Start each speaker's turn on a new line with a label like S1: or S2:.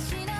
S1: しない